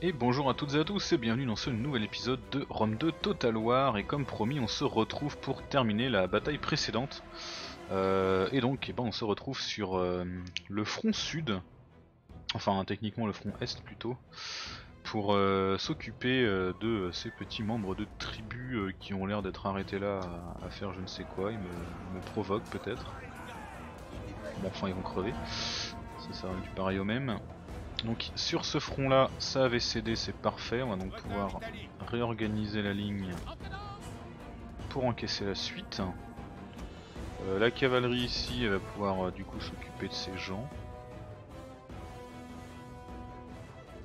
Et bonjour à toutes et à tous et bienvenue dans ce nouvel épisode de Rome 2 Total War. Et comme promis on se retrouve pour terminer la bataille précédente. Euh, et donc eh ben, on se retrouve sur euh, le front sud, enfin techniquement le front est plutôt, pour euh, s'occuper de ces petits membres de tribus qui ont l'air d'être arrêtés là à, faire je ne sais quoi, ils me, provoquent peut-être. Bon enfin ils vont crever, ça sert du pareil au même. Donc sur ce front là, ça avait cédé, c'est parfait. On va donc pouvoir réorganiser la ligne pour encaisser la suite. Euh, la cavalerie ici, elle va pouvoir euh, du coup s'occuper de ces gens.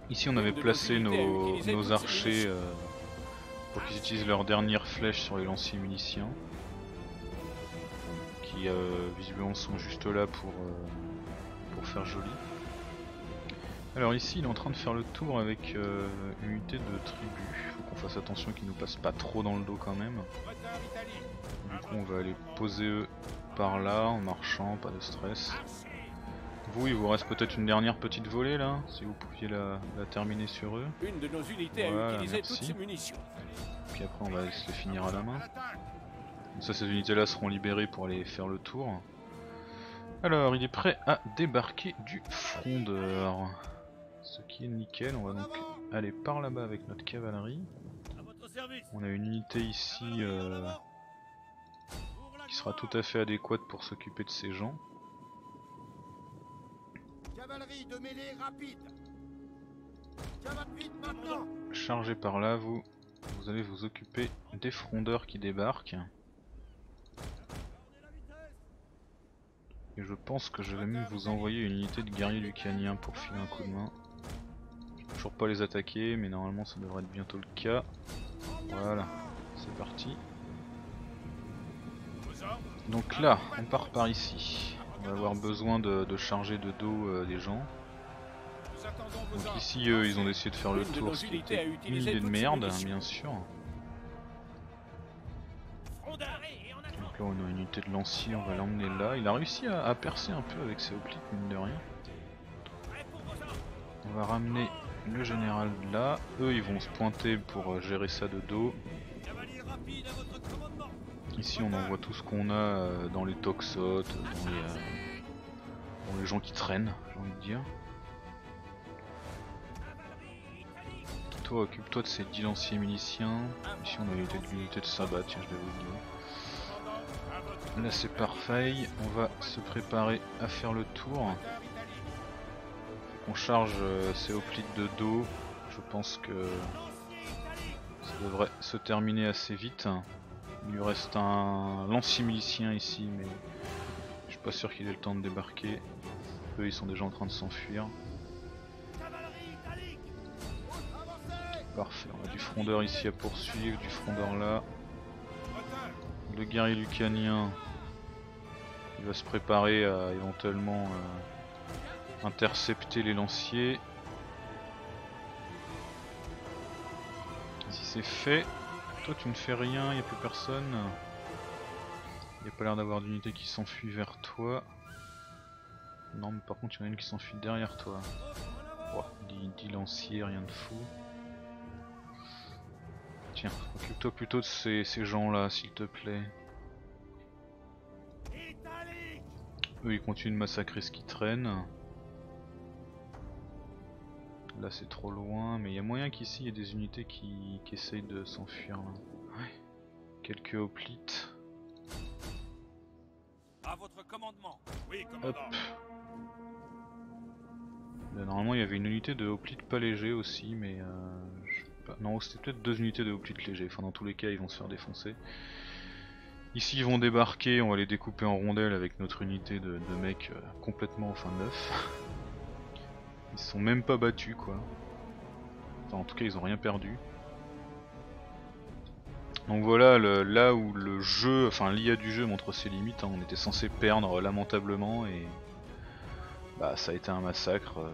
Ici on avait placé nos, archers euh, pour qu'ils utilisent leurs dernières flèches sur les lanciers munitions. Qui visiblement sont juste là pour, pour faire joli. Alors ici il est en train de faire le tour avec euh, une unité de tribu. Faut qu'on fasse attention qu'il nous passe pas trop dans le dos quand même. Du coup on va aller poser eux par là en marchant, pas de stress. Vous il vous reste peut-être une dernière petite volée là, si vous pouviez la, la terminer sur eux. Une de nos unités Voilà, a utilisé merci. toutes ses munitions. Puis après on va se les finir à la main. Comme ça ces unités là seront libérées pour aller faire le tour. Alors il est prêt à débarquer du frondeur. Ce qui est nickel, on va donc aller par là-bas avec notre cavalerie. On a une unité ici euh, qui sera tout à fait adéquate pour s'occuper de ces gens. Cavalerie de mêlée rapide. Vite maintenant. Chargez par là, vous, vous allez vous occuper des frondeurs qui débarquent. Et je pense que je vais même vous envoyer une unité de guerriers lucaniens pour filer un coup de main. Toujours pas les attaquer, mais normalement ça devrait être bientôt le cas. Voilà, c'est parti. Donc là, on part par ici. On va avoir besoin de, charger de dos euh, des gens. Donc ici, eux, ils ont décidé de faire le tour, ce qui était une idée de merde, munitions. bien sûr. Donc là, on a une unité de lancier, on va l'emmener là. Il a réussi à, à percer un peu avec ses hoplites, mine de rien. On va ramener le général là. Eux, ils vont se pointer pour euh, gérer ça de dos. Ici, on envoie tout ce qu'on a euh, dans les toxotes, dans les, euh, dans les gens qui traînent, j'ai envie de dire. Toi, occupe-toi de ces 10 lanciers miliciens. Ici, on a l'unité de sabbat, tiens, je vais vous le dire. Là, c'est parfait. On va se préparer à faire le tour. On charge euh, ces hoplites de dos. Je pense que ça devrait se terminer assez vite. Il lui reste un lancier milicien ici, mais je suis pas sûr qu'il ait le temps de débarquer. Eux, ils sont déjà en train de s'enfuir. Parfait, on a du frondeur ici à poursuivre, du frondeur là. Le guerrier lucanien, il va se préparer à éventuellement euh, intercepter les lanciers. Si c'est fait, toi tu ne fais rien, il n'y a plus personne. Il n'y a pas l'air d'avoir d'unité qui s'enfuit vers toi. Non mais par contre il y en a une qui s'enfuit derrière toi. Oh, 10, 10 lanciers, rien de fou. Tiens, occupe-toi plutôt de ces, ces gens-là, s'il te plaît. Eux, ils continuent de massacrer ce qui traîne. Là, c'est trop loin, mais il y a moyen qu'ici, il y ait des unités qui, qui essayent de s'enfuir. là. Ouais. Quelques hoplites. À votre commandement. Oui, Hop. Là, normalement, il y avait une unité de hoplites pas léger aussi, mais euh, je sais pas. Non, c'était peut-être deux unités de hoplites légers. Enfin, dans tous les cas, ils vont se faire défoncer. Ici, ils vont débarquer. On va les découper en rondelles avec notre unité de, de mecs euh, complètement enfin neufs. Ils se sont même pas battus, quoi. Enfin, en tout cas, ils ont rien perdu. Donc voilà, là où le jeu, enfin l'IA du jeu montre ses limites, hein, on était censé perdre lamentablement et bah ça a été un massacre. euh.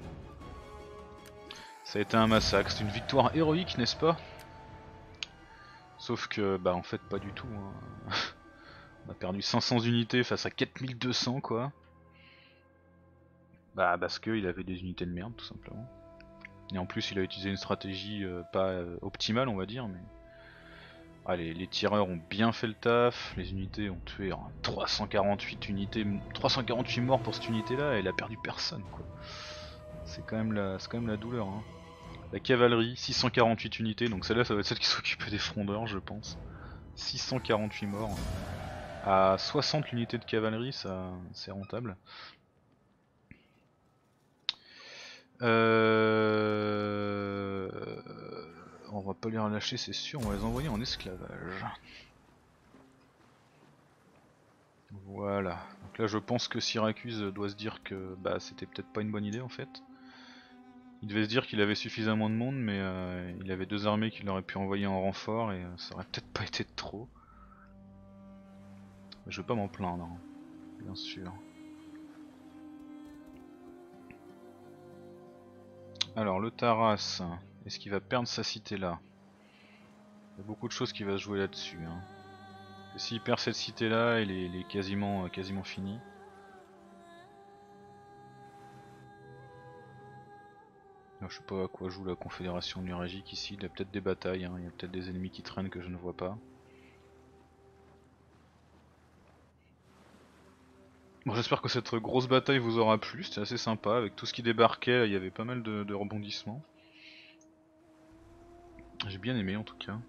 Ça a été un massacre, c'est une victoire héroïque n'est-ce pas? Sauf que bah en fait pas du tout. hein. on a perdu 500 unités face à 4200 quoi. Bah parce qu'il avait des unités de merde tout simplement. Et en plus, il a utilisé une stratégie euh, pas euh, optimale, on va dire, mais. Ah, les, tireurs ont bien fait le taf, les unités ont tué hein, 348 unités, 348 morts pour cette unité là, et elle a perdu personne quoi. C'est quand même la, quand même la douleur. Hein. La cavalerie, 648 unités, donc celle-là ça va être celle qui s'occupait des frondeurs je pense. 648 morts. À 60 unités de cavalerie, ça c'est rentable. Euh... On va pas les relâcher, c'est sûr, on va les envoyer en esclavage. Voilà. Donc là, je pense que Syracuse doit se dire que bah, c'était peut-être pas une bonne idée en fait. Il devait se dire qu'il avait suffisamment de monde, mais euh, il avait deux armées qu'il aurait pu envoyer en renfort et euh, ça aurait peut-être pas été de trop. Mais je vais pas m'en plaindre, hein, bien sûr. Alors, le Taras, est-ce qu'il va perdre sa cité là? Il y a beaucoup de choses qui va se jouer là-dessus. Hein. S'il perd cette cité là, il est, quasiment, euh, quasiment fini. Je sais pas à quoi joue la confédération nuragique ici, il y a peut-être des batailles, hein. il y a peut-être des ennemis qui traînent que je ne vois pas. Bon, j'espère que cette grosse bataille vous aura plu, c'était assez sympa, avec tout ce qui débarquait, il y avait pas mal de, rebondissements. J'ai bien aimé en tout cas.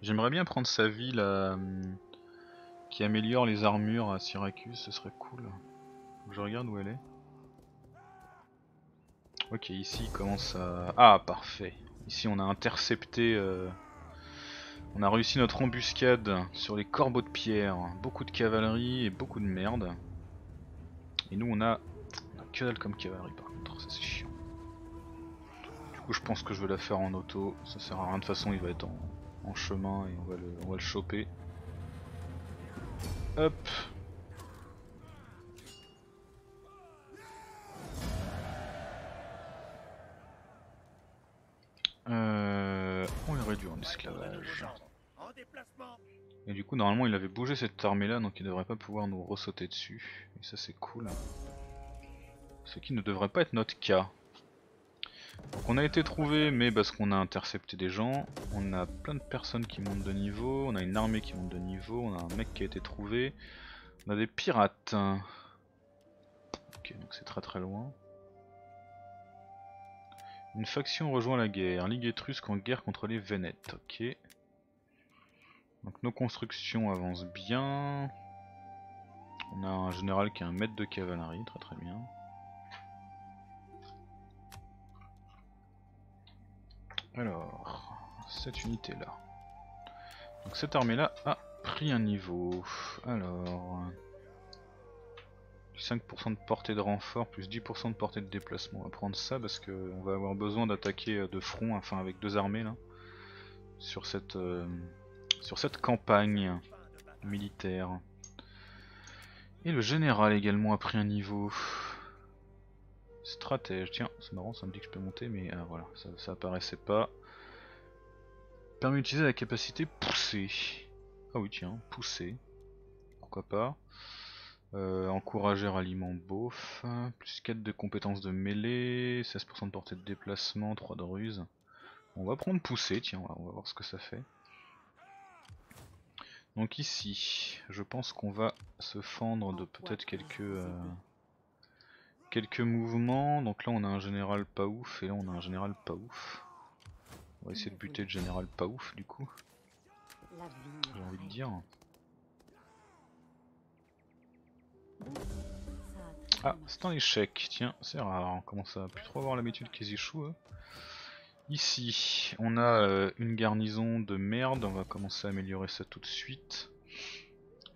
J'aimerais bien prendre sa ville à, qui améliore les armures à Syracuse, ce serait cool. Je regarde où elle est. Ok, ici il commence à... Ah, parfait. Ici on a intercepté... euh, On a réussi notre embuscade sur les corbeaux de pierre. Beaucoup de cavalerie et beaucoup de merde. Et nous on a... Que dalle comme cavalerie par contre, ça c'est chiant. Du coup je pense que je vais la faire en auto. Ça sert à rien de toute façon, il va être en, chemin et on va le, on va le choper. Hop Euh, Et du coup normalement il avait bougé cette armée là donc il devrait pas pouvoir nous ressauter dessus. Et ça c'est cool. Ce qui ne devrait pas être notre cas. Donc on a été trouvé mais parce qu'on a intercepté des gens. On a plein de personnes qui montent de niveau. On a une armée qui monte de niveau. On a un mec qui a été trouvé. On a des pirates. Ok donc c'est très très loin. Une faction rejoint la guerre. Ligue étrusque en guerre contre les Vénètes. Ok. Donc nos constructions avancent bien. On a un général qui a un maître de cavalerie, très très bien. Alors, cette unité là. Donc cette armée là a pris un niveau. Alors, 5% de portée de renfort plus 10% de portée de déplacement. On va prendre ça parce qu'on va avoir besoin d'attaquer de front, enfin avec deux armées là, sur cette, euh, sur cette campagne militaire. Et le général également a pris un niveau. Stratège, tiens, c'est marrant, ça me dit que je peux monter, mais ah, voilà, ça, ça apparaissait pas. Permet d'utiliser la capacité poussée. Ah oui, tiens, pousser. Pourquoi pas. Euh, encourager ralliement beauf, plus 4 de compétences de mêlée, 16% de portée de déplacement, 3 de ruse. On va prendre pousser, tiens, on va voir ce que ça fait. Donc ici, je pense qu'on va se fendre de peut-être quelques euh, quelques mouvements. Donc là on a un général pas ouf et là on a un général pas ouf. On va essayer de buter le général pas ouf du coup. J'ai envie de dire. Ah, c'est un échec, tiens, c'est rare, on commence à plus trop avoir l'habitude qu'ils échouent. eux? Ici, on a euh, une garnison de merde, on va commencer à améliorer ça tout de suite.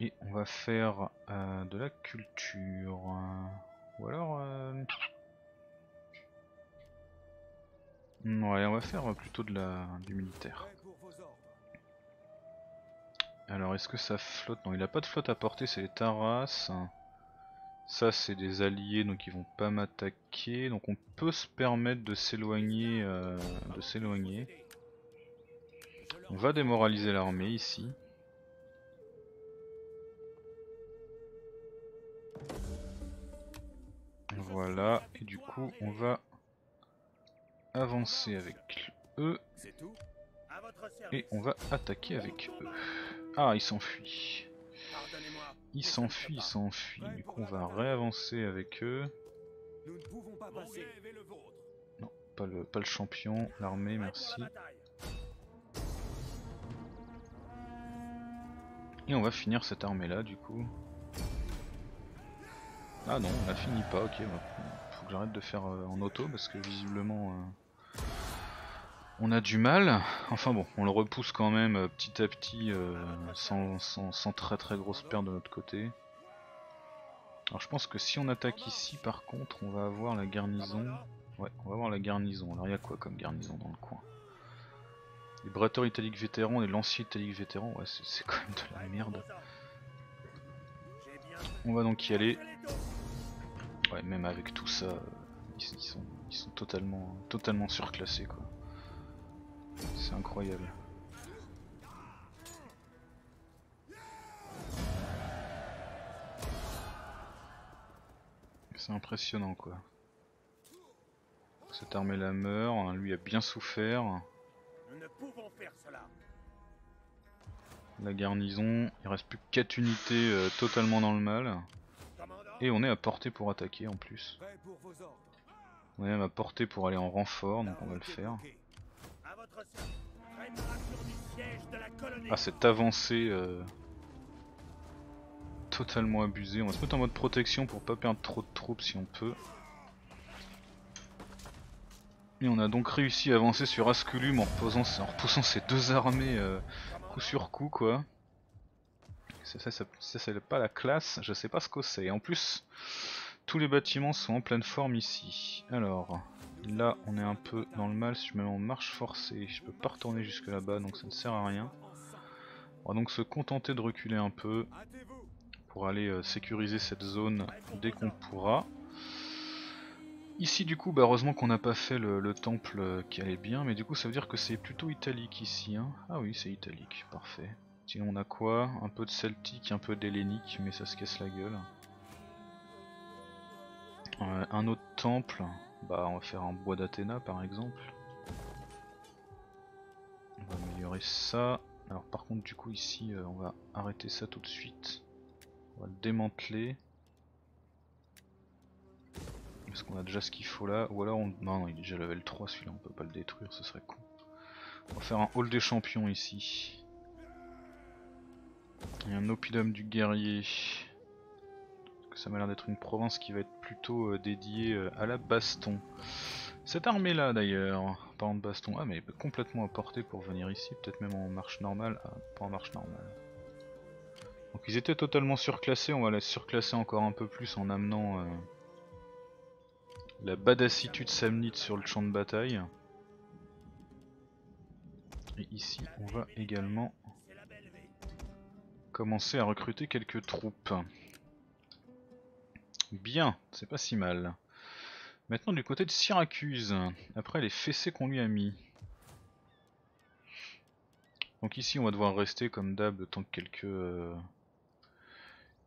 Et on va faire euh, de la culture. Ou alors... euh, Ouais, on va faire plutôt de la du militaire. Alors est-ce que ça flotte? Non, il a pas de flotte à porter, c'est les Taras. Ça c'est des alliés donc ils vont pas m'attaquer. Donc on peut se permettre de s'éloigner euh, de s'éloigner. On va démoraliser l'armée ici. Voilà, et du coup on va avancer avec eux et on va attaquer avec eux. Ah, il s'enfuit. Pardonnez-moi. Il s'enfuit, il s'enfuit. Du coup, on va réavancer avec eux. Nous ne pouvons pas Mon passer. glaive est le vôtre. Non, pas le, pas le champion, l'armée, merci. Et on va finir cette armée là du coup. Ah non, on la finit pas, ok. bah, faut que j'arrête de faire euh, en auto parce que visiblement euh, on a du mal. Enfin bon, on le repousse quand même euh, petit à petit euh, sans, sans- très très grosse perte de notre côté. Alors je pense que si on attaque ici par contre on va avoir la garnison. Ouais, on va avoir la garnison. Alors il y a quoi comme garnison dans le coin? Les breteurs italiques vétérans et l'ancien italique vétéran, ouais c'est quand même de la merde. On va donc y aller. Ouais, même avec tout ça, euh, ils, ils sont, ils sont totalement, totalement surclassés quoi. C'est incroyable. C'est impressionnant quoi. Cette armée la meurt, hein, lui a bien souffert. Nous ne pouvons faire cela. La garnison, il reste plus que 4 unités euh, totalement dans le mal. Et on est à portée pour attaquer en plus. On est même à portée pour aller en renfort, donc on va le faire. Ah cette avancée euh, totalement abusée. On va se mettre en mode protection pour pas perdre trop de troupes si on peut. Et on a donc réussi à avancer sur Asculum en, reposant- repoussant ces deux armées euh, coup sur coup quoi. Ça, ça, c'est pas la classe, je sais pas ce que c'est. En plus, tous les bâtiments sont en pleine forme ici. Alors, là on est un peu dans le mal, si je me mets en marche forcée, je peux pas retourner jusque là-bas donc ça ne sert à rien. On va donc se contenter de reculer un peu pour aller euh, sécuriser cette zone dès qu'on pourra. Ici du coup, bah, heureusement qu'on n'a pas fait le, le temple euh, qui allait bien, mais du coup ça veut dire que c'est plutôt italique ici. Hein. Ah oui, c'est italique, parfait. Sinon on a quoi? Un peu de celtique, un peu d'hellénique, mais ça se casse la gueule. Euh, un autre temple, bah on va faire un bois d'Athéna par exemple. On va améliorer ça. Alors par contre du coup ici euh, on va arrêter ça tout de suite. On va le démanteler. Parce qu'on a déjà ce qu'il faut là. Ou alors on... Non, non il est déjà level 3 celui-là, on peut pas le détruire, ce serait con. On va faire un hall des champions ici. Et un oppidum du guerrier. Ça m'a l'air d'être une province qui va être plutôt euh, dédiée euh, à la baston. Cette armée là d'ailleurs, parlant de baston, ah mais elle est complètement à portée pour venir ici, peut-être même en marche normale, ah, pas en marche normale. Donc ils étaient totalement surclassés, on va les surclasser encore un peu plus en amenant euh, la badassitude samnite sur le champ de bataille. Et ici on va également commencer à recruter quelques troupes. Bien, c'est pas si mal. Maintenant du côté de Syracuse, après les fessées qu'on lui a mis. Donc ici on va devoir rester comme d'hab temps que quelques, euh,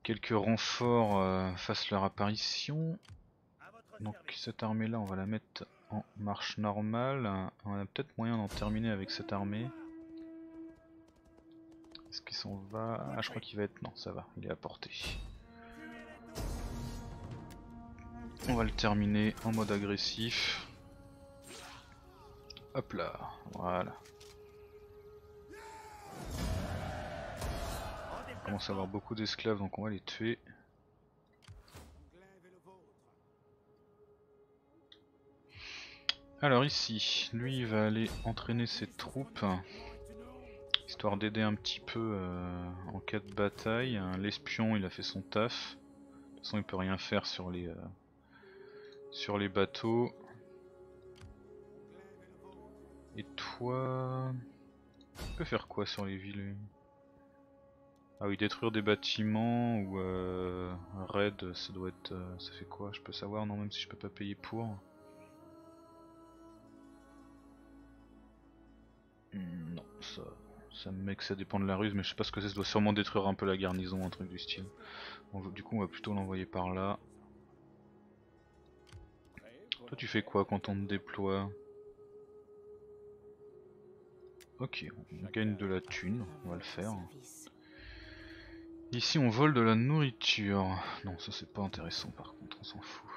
quelques renforts euh, fassent leur apparition. Donc cette armée là on va la mettre en marche normale. On a peut-être moyen d'en terminer avec cette armée. Est-ce qu'il s'en va? Ah je crois qu'il va être... Non ça va, il est à portée. On va le terminer en mode agressif. Hop là, voilà. On commence à avoir beaucoup d'esclaves donc on va les tuer. Alors ici, lui il va aller entraîner ses troupes, histoire d'aider un petit peu euh, en cas de bataille. L'espion il a fait son taf, de toute façon il peut rien faire sur les, euh, sur les bateaux. Et toi, tu peux faire quoi sur les villes? Ah oui, détruire des bâtiments ou euh, raid, ça doit être, euh, ça fait quoi? Je peux savoir non même si je peux pas payer pour. Hmm, Non, ça, ça me met que ça dépend de la ruse, mais je sais pas ce que c'est, ça doit sûrement détruire un peu la garnison, un truc du style. Du coup, on va plutôt l'envoyer par là. Tu fais quoi quand on te déploie? Ok, on gagne de la thune, on va le faire. Ici on vole de la nourriture. Non, ça c'est pas intéressant par contre, on s'en fout.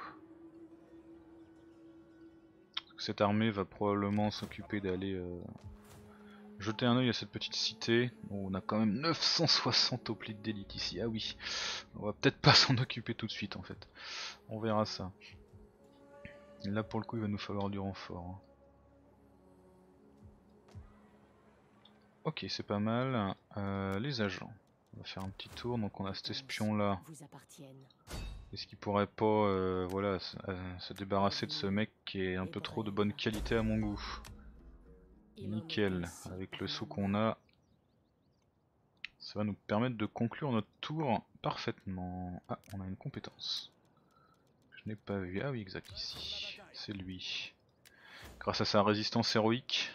Cette armée va probablement s'occuper d'aller euh, jeter un oeil à cette petite cité. On a quand même 960 hoplites d'élite ici. Ah oui, on va peut-être pas s'en occuper tout de suite en fait. On verra ça. Et là pour le coup il va nous falloir du renfort. hein. Ok, c'est pas mal. Euh, les agents. On va faire un petit tour. Donc on a cet espion là. Est-ce qu'il pourrait pas euh, voilà, se, euh, se débarrasser de ce mec qui est un peu trop de bonne qualité à mon goût Nickel. Avec le sou qu'on a, ça va nous permettre de conclure notre tour parfaitement. Ah, on a une compétence. N'ai pas vu. Ah oui, exact, ici. C'est lui. Grâce à sa résistance héroïque.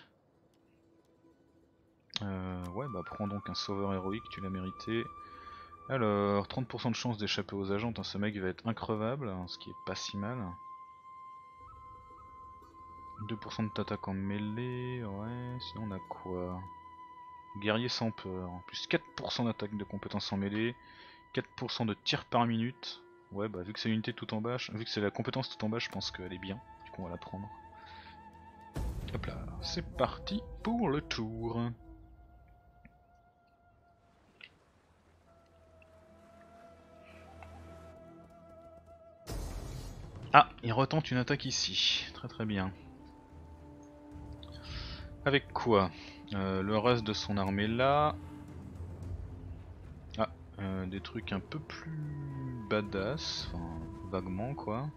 Euh, ouais, bah prends donc un sauveur héroïque, tu l'as mérité. Alors, 30% de chance d'échapper aux agents, ce mec va être increvable, hein, ce qui est pas si mal. 2% de t'attaque en mêlée, ouais, sinon on a quoi? Guerrier sans peur, plus 4% d'attaque de compétence en mêlée, 4% de tir par minute. Ouais, bah vu que c'est l'unité tout en bas, vu que c'est la compétence tout en bas, je pense qu'elle est bien, du coup on va la prendre. Hop là, c'est parti pour le tour. Ah, il retente une attaque ici. Très très bien. Avec quoi? Euh, Le reste de son armée là. Euh, des trucs un peu plus badass, enfin vaguement quoi.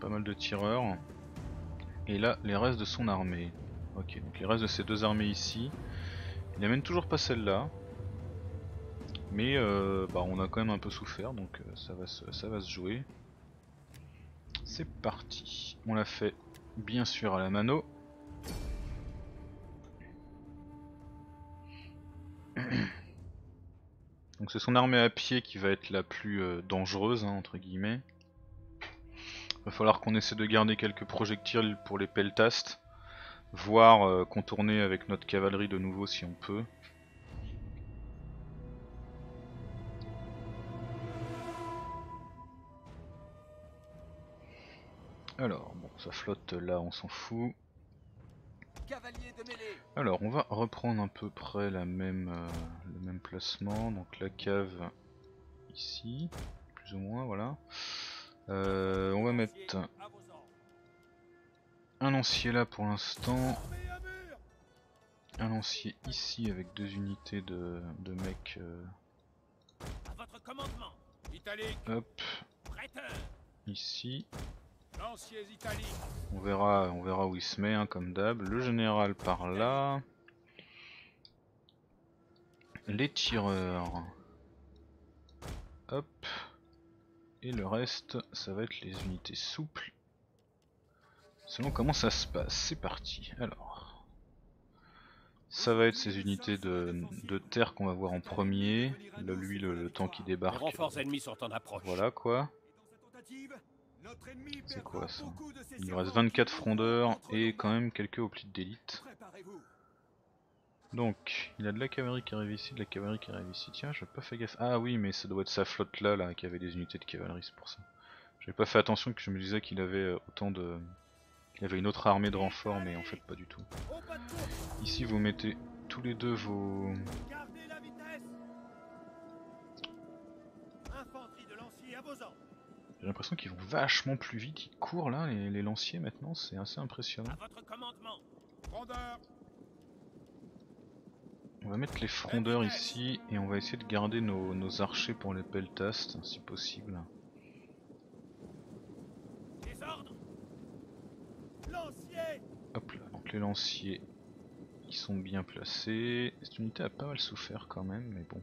Pas mal de tireurs. Et là, les restes de son armée. Ok, donc les restes de ces deux armées ici. Il amène toujours pas celle-là. Mais euh, bah, on a quand même un peu souffert, donc euh, ça va se jouer. C'est parti. On l'a fait bien sûr à la mano. Donc c'est son armée à pied qui va être la plus euh, dangereuse hein, entre guillemets. Va falloir qu'on essaie de garder quelques projectiles pour les peltastes, voire euh, contourner avec notre cavalerie de nouveau si on peut. Alors, bon, ça flotte là, on s'en fout. Cavalier de mêlée. Alors, on va reprendre à peu près la même, euh, le même placement. Donc la cave ici, plus ou moins, voilà. Euh, on va mettre un lancier là pour l'instant, un lancier ici avec deux unités de, de mecs. euh, À votre commandement. Italique. hop, Prêteur. ici. On verra, on verra où il se met, hein, comme d'hab. Le général par là. Les tireurs. Hop. Et le reste, ça va être les unités souples. Selon comment ça se passe, c'est parti. Alors. Ça va être ces unités de, de terre qu'on va voir en premier. Là, lui, le, le temps qui débarque. renforts ennemis sont en approche. Voilà quoi. C'est quoi, ça Il nous reste servants 24 qui frondeurs et quand même quelques hoplites d'élite. Donc, il a de la cavalerie qui arrive ici, de la cavalerie qui arrive ici. Tiens, j'ai pas fait gaffe. Ah oui, mais ça doit être sa flotte là, là, qui avait des unités de cavalerie, c'est pour ça. J'avais pas fait attention que je me disais qu'il avait euh, autant de... Il avait une autre armée de renfort, mais en fait pas du tout. Ici, vous mettez tous les deux vos... J'ai l'impression qu'ils vont vachement plus vite. Ils courent là, les, les lanciers maintenant, c'est assez impressionnant. À votre commandement. Frondeur, On va mettre les frondeurs ici et on va essayer de garder nos, nos archers pour les peltastes, si possible. Hop là, donc les lanciers ils sont bien placés. Cette unité a pas mal souffert quand même, mais bon.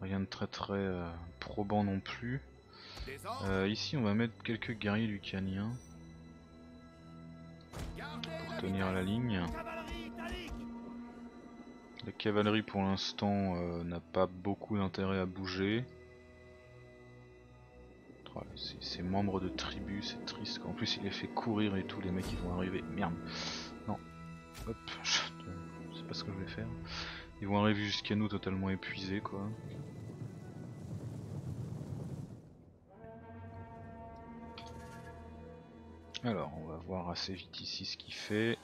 Rien de très très euh, probant non plus. Euh, ici on va mettre quelques guerriers lucaniens pour tenir la ligne. La cavalerie pour l'instant euh, n'a pas beaucoup d'intérêt à bouger. Ces, membres de tribu, c'est triste. En plus il les fait courir et tout, les mecs ils vont arriver. Merde. Non. Hop, je sais pas ce que je vais faire. Ils vont arriver jusqu'à nous totalement épuisés quoi. Alors, on va voir assez vite ici ce qu'il fait.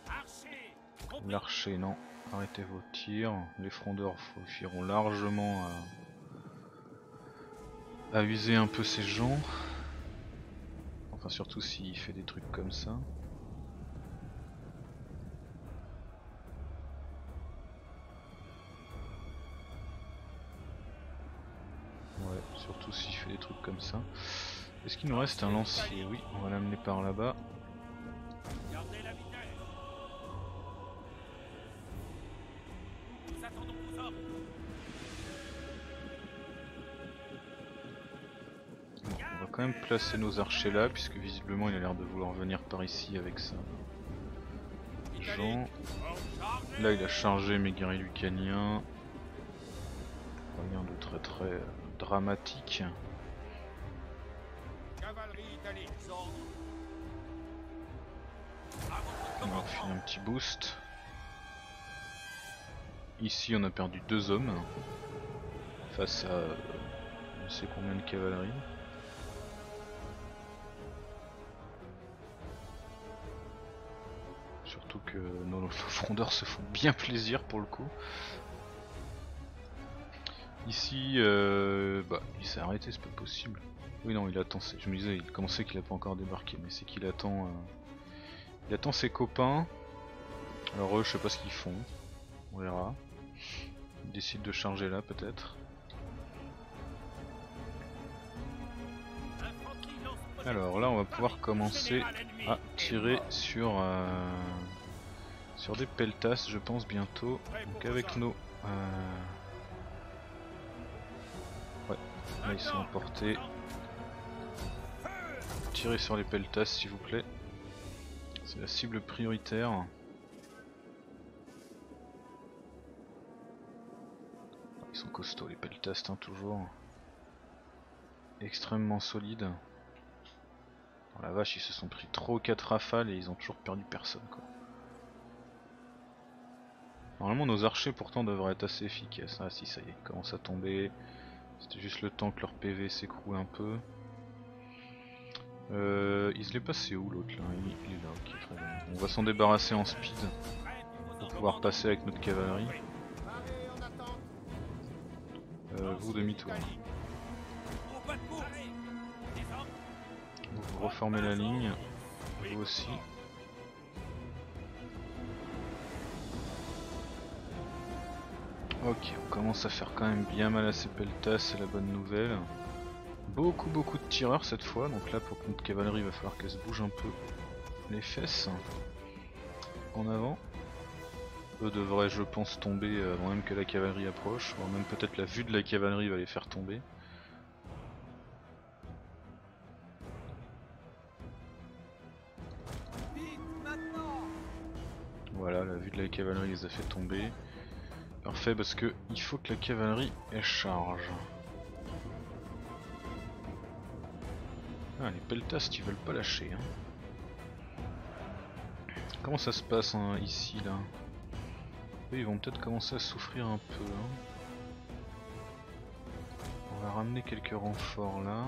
L'archer, non. Arrêtez vos tirs. Les frondeurs suffiront largement à... à user un peu ces gens. Enfin, surtout s'il fait des trucs comme ça. Ouais, surtout s'il fait des trucs comme ça. Est-ce qu'il nous reste un lancier Oui, on va l'amener par là-bas. On va quand même placer nos archers là, puisque visiblement il a l'air de vouloir venir par ici avec ça. Jean. Là il a chargé mes guerriers lucaniens. Rien de très très dramatique. On va filer commandement. un petit boost. Ici on a perdu deux hommes face à je sais combien de cavalerie. Surtout que nos, frondeurs se font bien plaisir pour le coup. Ici, euh, bah, il s'est arrêté, c'est pas possible. Oui non, il attend. Je me disais, il commençait qu'il a pas encore débarqué, mais c'est qu'il attend. euh, il attend ses copains. Alors eux, je sais pas ce qu'ils font. On verra. Ils décident de charger là, peut-être. Alors là, on va pouvoir commencer à tirer sur euh, sur des peltas, je pense bientôt. Donc avec nos euh, ouais, là ils sont emportés. Tirez sur les peltas, s'il vous plaît. C'est la cible prioritaire. Ils sont costauds les peltas, hein, toujours. Extrêmement solides. Oh la vache, ils se sont pris trop 4 rafales et ils ont toujours perdu personne quoi. Normalement nos archers pourtant devraient être assez efficaces. Ah si ça y est, ils à tomber. C'était juste le temps que leur PV s'écroule un peu. Euh, il se l'est passé où l'autre là? Il, est là, ok très bien. On va s'en débarrasser en speed pour pouvoir passer avec notre cavalerie. Euh, vous demi-tour. Vous, reformez la ligne, vous aussi. Ok, on commence à faire quand même bien mal à ces peltas, c'est la bonne nouvelle. Beaucoup beaucoup de tireurs cette fois, donc là pour contre cavalerie il va falloir qu'elle se bouge un peu les fesses en avant. Eux devraient je pense tomber avant même que la cavalerie approche, voire même peut-être la vue de la cavalerie va les faire tomber. Voilà, la vue de la cavalerie les a fait tomber. Parfait parce que il faut que la cavalerie charge. Ah les peltas ils veulent pas lâcher hein. Comment ça se passe hein, ici là? Ils vont peut-être commencer à souffrir un peu hein. On va ramener quelques renforts là.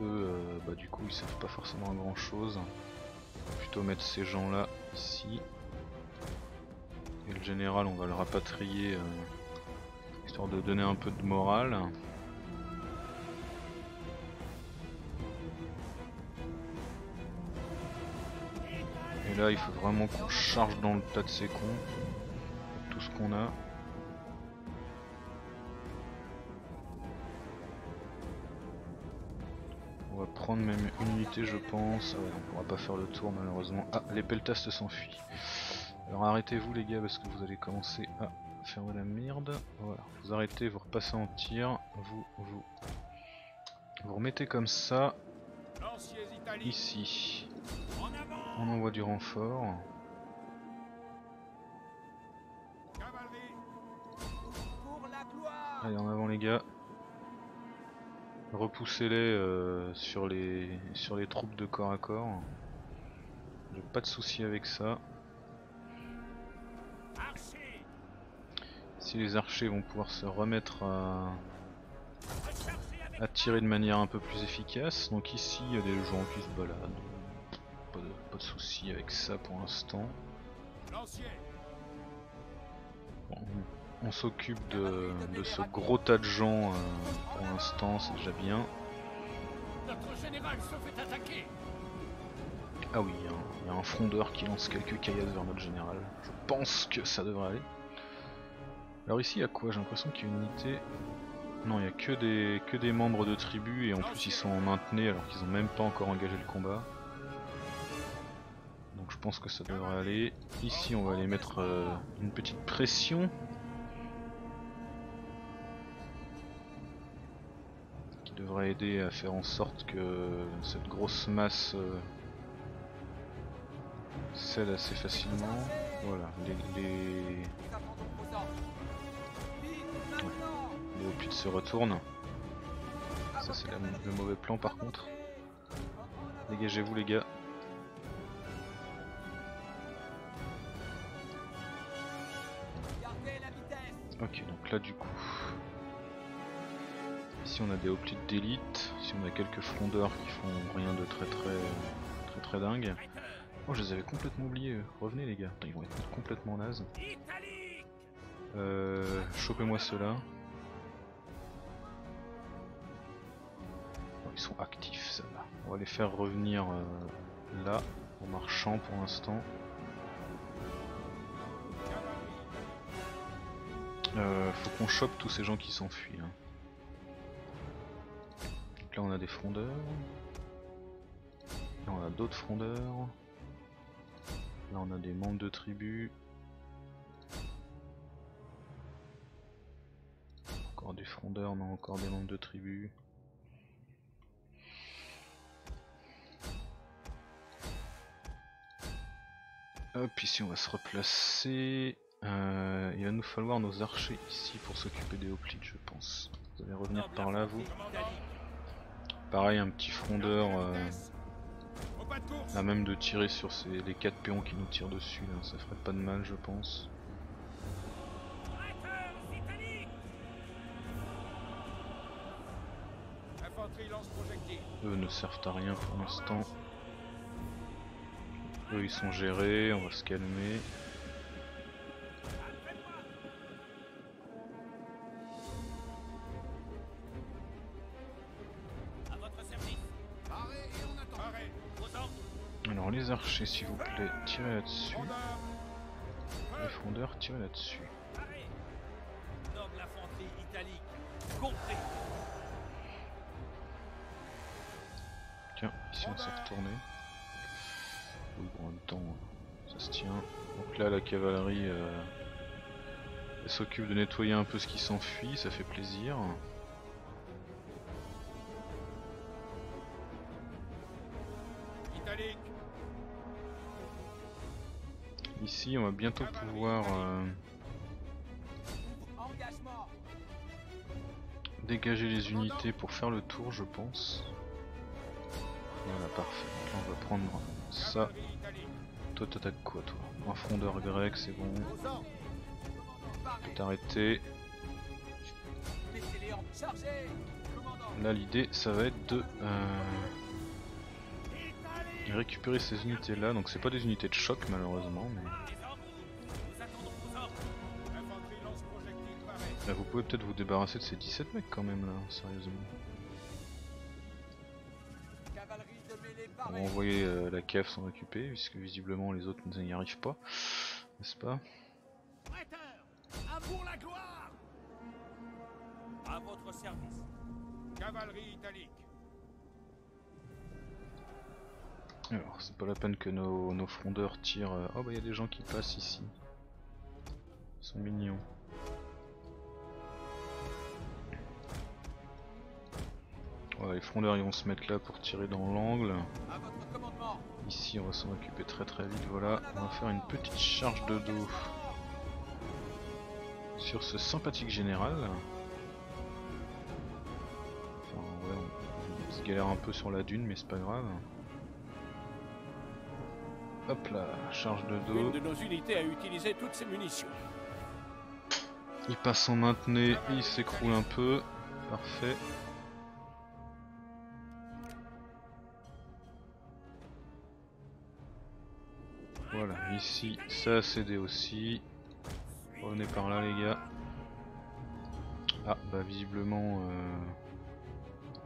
Eux euh, bah du coup ils savent pas forcément grand chose. On va plutôt mettre ces gens là ici. Et le général, on va le rapatrier euh, histoire de donner un peu de morale. Là, il faut vraiment qu'on charge dans le tas de ces cons. Tout ce qu'on a. On va prendre même une unité, je pense. Ah ouais, on pourra pas faire le tour malheureusement. Ah, les peltas se s'enfuient. Alors arrêtez-vous les gars parce que vous allez commencer à faire de la merde. Voilà, vous arrêtez, vous repassez en tir, vous vous vous remettez comme ça ici. En avant. On envoie du renfort. Allez, en avant les gars. Repoussez-les euh, sur, les, sur les troupes de corps à corps. J'ai pas de souci avec ça. Si les archers vont pouvoir se remettre à, à tirer de manière un peu plus efficace. Donc ici, il y a des gens qui se baladent. Pas de, pas de soucis avec ça pour l'instant. Bon, on s'occupe de, de ce gros tas de gens euh, pour l'instant, c'est déjà bien. Ah oui, il y a un- frondeur qui lance quelques caillasses vers notre général. Je pense que ça devrait aller. Alors ici, il y a quoi? J'ai l'impression qu'il y a une unité... Non, il y a que des, que des membres de tribu et en plus ils sont en maintenez alors qu'ils ont même pas encore engagé le combat. Je pense que ça devrait aller. Ici, on va aller mettre euh, une petite pression. Qui devrait aider à faire en sorte que cette grosse masse euh, cède assez facilement. Voilà, les, les, les Hoplites se retournent. Ça c'est le mauvais plan par contre. Dégagez-vous les gars. Ok, donc là du coup. Ici on a des hoplites d'élite. Ici on a quelques frondeurs qui font rien de très très très très dingue. Oh je les avais complètement oubliés. Revenez les gars. Ils vont être complètement nazes. Euh, Chopez-moi ceux-là. Oh, ils sont actifs, ça va. On va les faire revenir euh, là, en marchant pour l'instant. Euh, faut qu'on chope tous ces gens qui s'enfuient. hein. Là on a des frondeurs. Là on a d'autres frondeurs. Là on a des membres de tribu. Encore des frondeurs, non encore des membres de tribu. Hop, ici on va se replacer. Euh, il va nous falloir nos archers ici pour s'occuper des hoplites, je pense. Vous allez revenir par là, vous. Pareil, un petit frondeur, euh, à même de tirer sur ces, les quatre péons qui nous tirent dessus, là, ça ferait pas de mal, je pense. Eux ne servent à rien pour l'instant. Eux ils sont gérés, on va se calmer. S'il vous plaît, tirez là-dessus. Les frondeurs, tirez là-dessus. Tiens, ici on s'est retourné. Oui, bon, en même temps, ça se tient. Donc là, la cavalerie euh, s'occupe de nettoyer un peu ce qui s'enfuit, ça fait plaisir. Ici, on va bientôt pouvoir euh, dégager les unités pour faire le tour, je pense. Voilà, parfait. Là, on va prendre ça. Toi, t'attaques quoi, toi? Un frondeur grec, c'est bon. T'arrêter. Là, l'idée, ça va être de euh, récupérer ces unités-là. Donc, c'est pas des unités de choc, malheureusement, mais. Là, vous pouvez peut-être vous débarrasser de ces 17 mecs quand même là, sérieusement. On va envoyer euh, la cave s'en occuper, puisque visiblement les autres n'y arrivent pas, n'est-ce pas? La gloire À votre service Cavalerie italique. Alors, c'est pas la peine que nos, nos frondeurs tirent. euh, Oh bah il y a des gens qui passent ici. Ils sont mignons. Les frondeurs ils vont se mettre là pour tirer dans l'angle. Ici on va s'en occuper très très vite, voilà. On va faire une petite charge de dos sur ce sympathique général. Enfin ouais, on, on se galère un peu sur la dune mais c'est pas grave. Hop là, charge de dos. Une de nos unités a utilisé toutes ses munitions. Il passe en maintenez, il s'écroule un peu. Parfait. Voilà, ici ça a cédé aussi. Revenez par là les gars. Ah bah visiblement euh,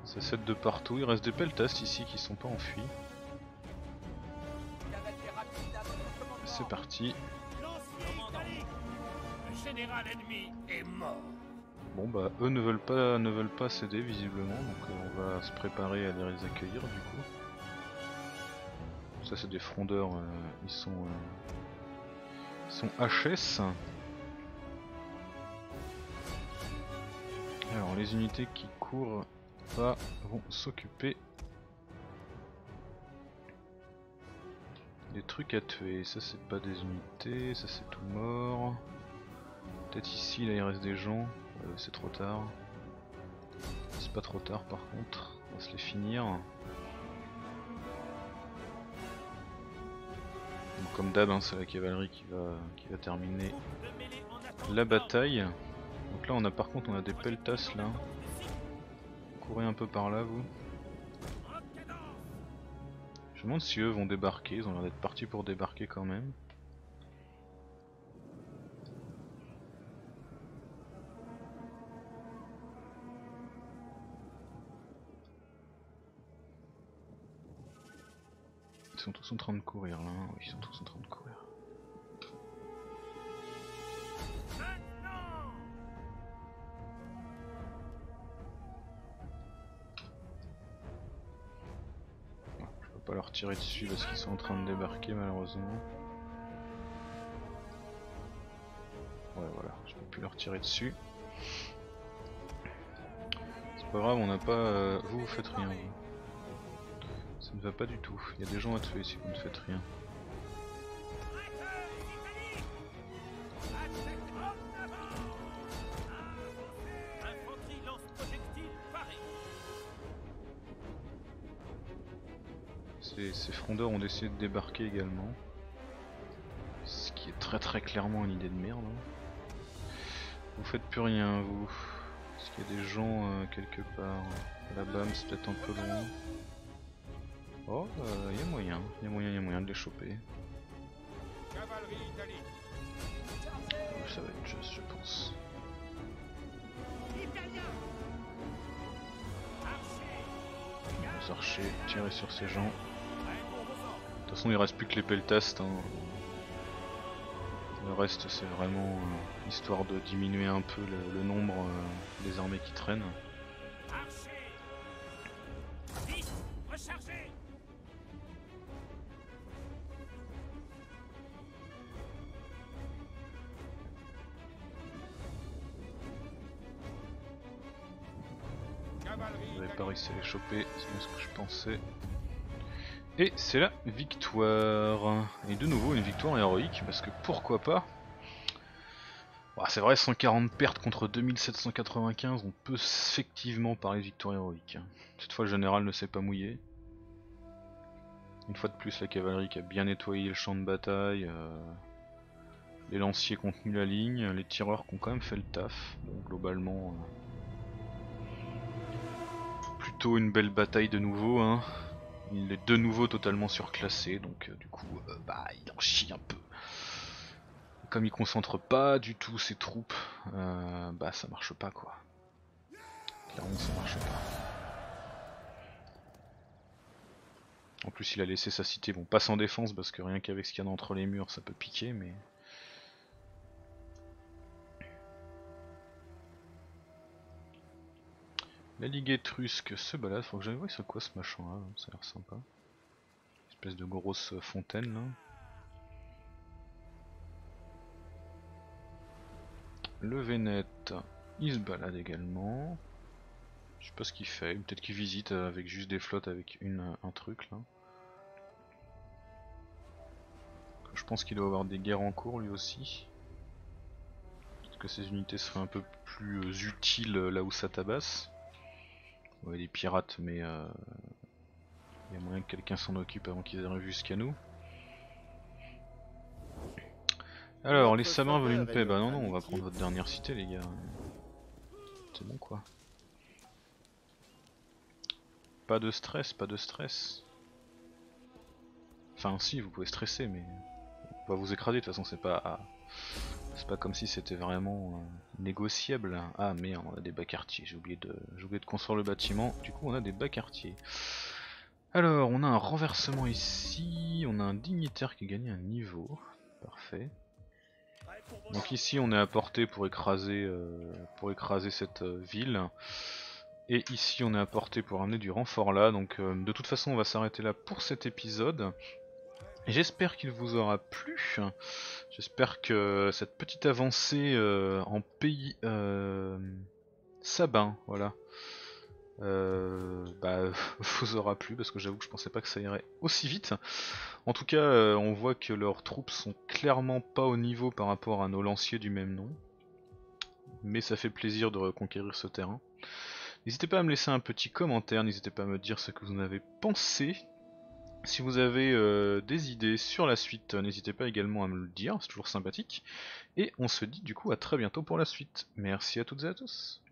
ça cède de partout. Il reste des peltas ici qui sont pas enfuis. C'est parti. Bon bah eux ne veulent pas ne veulent pas céder visiblement donc euh, on va se préparer à les accueillir du coup. Ça c'est des frondeurs, euh, ils sont euh, ils sont HS. Alors les unités qui courent pas vont s'occuper des trucs à tuer. Ça c'est pas des unités, ça c'est tout mort. Peut-être ici là il reste des gens. Euh, c'est trop tard. C'est pas trop tard par contre, on va se les finir. Comme d'hab, hein, c'est la cavalerie qui va, qui va terminer la bataille. Donc là on a par contre on a des peltas là. Courez un peu par là vous. Je me demande si eux vont débarquer, ils ont l'air d'être partis pour débarquer quand même. Ils sont tous en train de courir là, hein. ils sont tous en train de courir. Pas leur tirer dessus parce qu'ils sont en train de débarquer malheureusement. Ouais voilà, je peux plus leur tirer dessus. C'est pas grave, on n'a pas... euh, Vous, vous faites rien. Ça ne va pas du tout. Il y a des gens à tuer si vous ne faites rien. Frondeurs ont décidé de débarquer également. Ce qui est très très clairement une idée de merde. hein. Vous faites plus rien vous. Est-ce qu'il y a des gens euh, quelque part Là-bas, mais c'est peut-être un peu loin. Oh, il y a moyen, il y a moyen, il y a moyen de les choper. Ça va être juste, je pense. Les archers, tirer sur ces gens. Toute façon, il reste plus que les peltastes. hein. Le reste, c'est vraiment euh, histoire de diminuer un peu le, nombre euh, des armées qui traînent. Vous n'avez pas réussi à les choper, c'est bien ce que je pensais. Et c'est la victoire. Et de nouveau une victoire héroïque, parce que pourquoi pas Bah, C'est vrai, 140 pertes contre 2795, on peut effectivement parler de victoire héroïque. Cette fois le général ne s'est pas mouillé. Une fois de plus la cavalerie qui a bien nettoyé le champ de bataille. euh, Les lanciers qui ont tenu la ligne, les tireurs qui ont quand même fait le taf. Bon, globalement... euh, plutôt une belle bataille de nouveau. Hein. Il est de nouveau totalement surclassé, donc euh, du coup, euh, bah, il en chie un peu. Comme il concentre pas du tout ses troupes, euh, bah ça marche pas quoi. Clairement, ça marche pas. En plus, il a laissé sa cité, bon, pas sans défense parce que rien qu'avec ce qu'il y a entre les murs, ça peut piquer, mais. La Ligue étrusque se balade, faut que j'aille voir c'est quoi ce machin là, ça a l'air sympa. Espèce de grosse fontaine là. Le Vénète, il se balade également. Je sais pas ce qu'il fait, peut-être qu'il visite avec juste des flottes avec une, un truc là. Je pense qu'il doit avoir des guerres en cours lui aussi. Peut-être que ces unités seraient un peu plus euh, utiles là où ça tabasse. Ouais, les pirates, mais euh, il y a moyen que quelqu'un s'en occupe avant qu'ils arrivent jusqu'à nous. Alors, les Sabins veulent une paix. Bah non, non, on va prendre votre dernière cité, les gars. C'est bon, quoi. Pas de stress, pas de stress. Enfin, si, vous pouvez stresser, mais on va vous écraser. De toute façon, c'est pas, c'est pas comme si c'était vraiment euh, négociable. Ah merde, on a des bas quartiers. J'ai oublié de, construire le bâtiment. Du coup, on a des bas quartiers. Alors, on a un renversement ici. On a un dignitaire qui a gagné un niveau. Parfait. Donc ici on est à portée pour écraser, euh, cette euh, ville. Et ici on est à portée pour amener du renfort là. Donc de toute façon on va s'arrêter là pour cet épisode. J'espère qu'il vous aura plu. J'espère que cette petite avancée en pays sabin, voilà, euh, bah, vous aura plu parce que j'avoue que je pensais pas que ça irait aussi vite. En tout cas, euh, on voit que leurs troupes sont clairement pas au niveau par rapport à nos lanciers du même nom. Mais ça fait plaisir de reconquérir ce terrain. N'hésitez pas à me laisser un petit commentaire, n'hésitez pas à me dire ce que vous en avez pensé. Si vous avez euh, des idées sur la suite, n'hésitez pas également à me le dire, c'est toujours sympathique. Et on se dit du coup à très bientôt pour la suite. Merci à toutes et à tous.